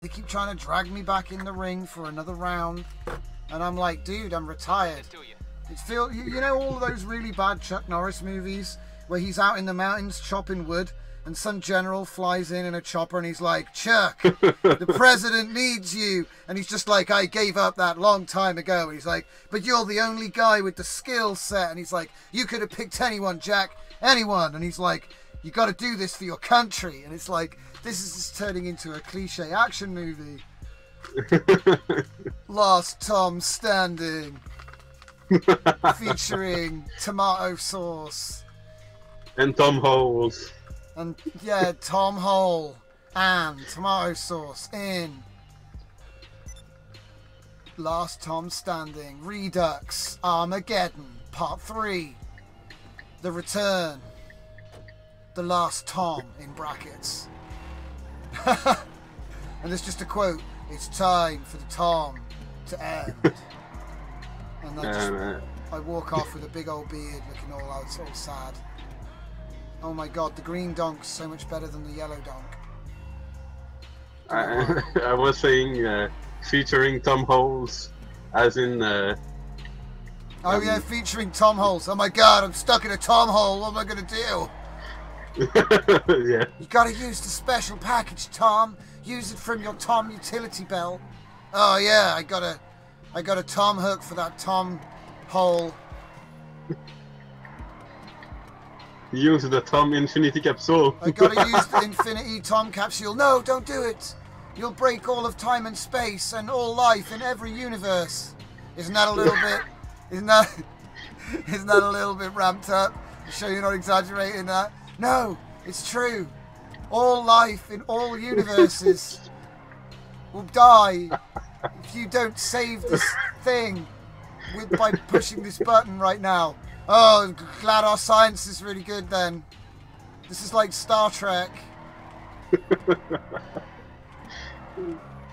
They keep trying to drag me back in the ring for another round, and I'm like, dude, I'm retired. It. Feel you, you know all those really bad Chuck Norris movies where he's out in the mountains chopping wood, and some general flies in in a chopper and he's like, Chuck, the president needs you, and he's just like, I gave up that long time ago. And he's like, but you're the only guy with the skill set, and he's like, you could have picked anyone, Jack, anyone, and he's like, you got to do this for your country, and it's like this is just turning into a cliche action movie. Last Tom Standing, featuring tomato sauce and Tom Holes. and yeah, Tom Hole and tomato sauce in Last Tom Standing, Redux, Armageddon, Part 3, The Return, The Last Tom in brackets. and there's just a quote It's time for the Tom to end. And I just I walk off with a big old beard looking all out, all sad. Oh my god, the green donk's so much better than the yellow donk. I, I was saying uh, featuring Tom Holes, as in uh, Oh Um, yeah, featuring Tom Holes. Oh my god, I'm stuck in a Tom hole. What am I gonna do? yeah. You gotta use the special package, Tom. Use it from your Tom utility belt. Oh yeah, I got a, I got a Tom hook for that Tom hole. Use the Tom Infinity capsule. I gotta use the Infinity Tom capsule. No, don't do it. You'll break all of time and space and all life in every universe. Isn't that a little bit? Isn't that? Isn't that a little bit ramped up? You sure you're not exaggerating that? No, it's true. All life in all universes will die if you don't save this thing with by pushing this button right now. Oh, glad our science is really good then. This is like Star Trek.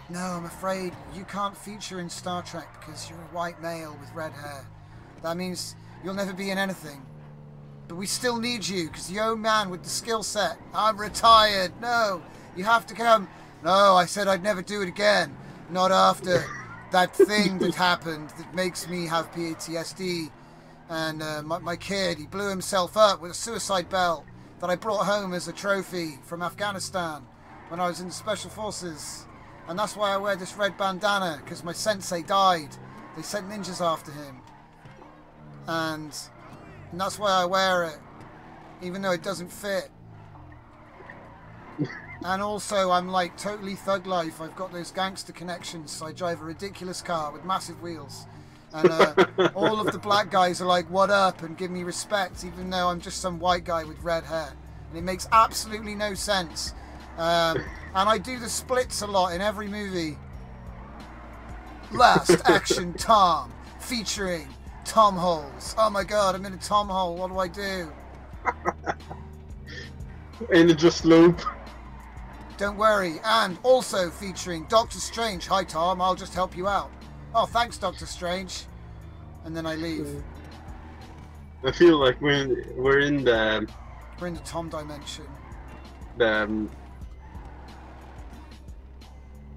No, I'm afraid you can't feature in Star Trek because you're a white male with red hair. That means you'll never be in anything. But we still need you because the old man with the skill set. I'm retired. No, you have to come. No, I said I'd never do it again. Not after that thing that happened that makes me have PTSD. And uh, my, my kid, he blew himself up with a suicide belt that I brought home as a trophy from Afghanistan when I was in the Special Forces. And that's why I wear this red bandana, because my sensei died. They sent ninjas after him. And, and that's why I wear it, even though it doesn't fit. And also, I'm like totally thug life. I've got those gangster connections, so I drive a ridiculous car with massive wheels. And uh, all of the black guys are like, what up, and give me respect, even though I'm just some white guy with red hair. And it makes absolutely no sense. Um, and I do the splits a lot in every movie. Last Action Tom, featuring Tom Holes. Oh my god, I'm in a Tom hole. What do I do? And it just loop. Don't worry. And also featuring Doctor Strange. Hi, Tom. I'll just help you out. Oh, thanks, Doctor Strange. And then I leave. I feel like we're we're in the We're in the Tom dimension. the um,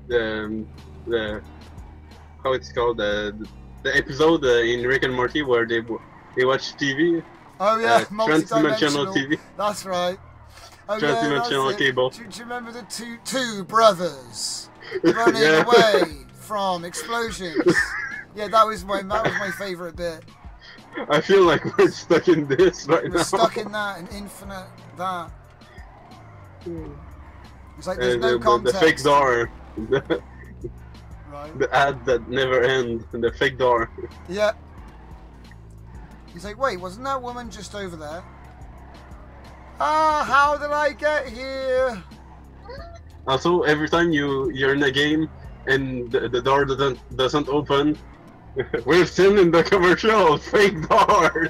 the um, the how it's called the the episode uh, in Rick and Morty where they they watch TV. Oh yeah, Uh, transdimensional. TV. That's right. Oh, yeah, Transdimensional that's cable. Do, do you remember the two two brothers running Yeah. away from explosions? Yeah, that was my that was my favourite bit. I feel like we're stuck in this right We're now. stuck in that and infinite that. It's like there's And no the, the context. fake door, the, Right. the ad that never ends end, the fake door. Yeah. He's like, wait, wasn't that woman just over there? Ah, how did I get here? Also, every time you you're in a game and the, the door doesn't doesn't open, we're still in the commercial. Fake door.